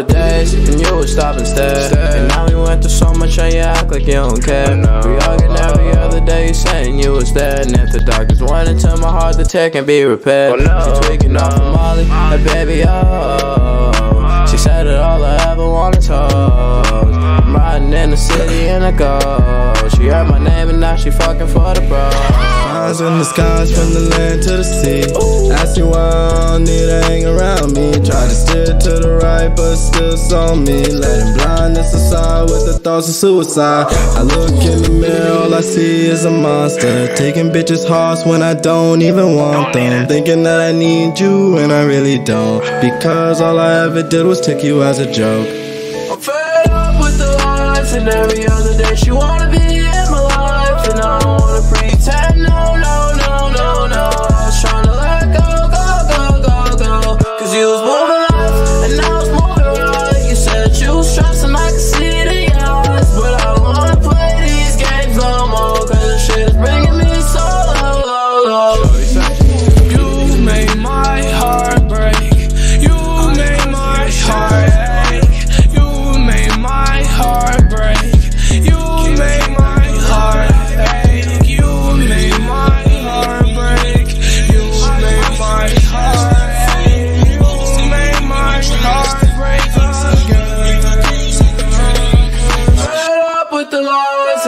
remember the days and you would stop and stare. And now we went through so much and you act like you don't care. We arguing every other day, you saying you was there. And if the darkness went into my heart, the tear can be repaired. Oh, she tweaking off of Molly, and baby, oh. She said that all I ever wanted toes. I'm riding in the city in a ghost. She heard my name and now she fucking for the bro. Stars in the skies from the land to the sea. Ask you why I don't need to hang around me. Try to but still saw me. Letting blindness aside with the thoughts of suicide. I look in the mirror, all I see is a monster. Taking bitches' hearts when I don't even want them. Thinking that I need you when I really don't. Because all I ever did was take you as a joke. I'm fed up with the lies and every other day she wanna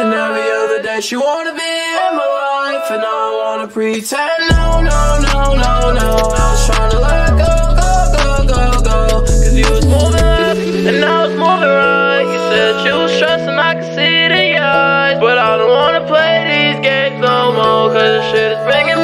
And every other day she wanna be in my life And I wanna pretend, no, no, no, no, no. I was trying to let go, go, go, go, go. Cause you was moving left and I was moving right. You said you was stressing, I could see it in your eyes. But I don't wanna play these games no more Cause this shit is bringing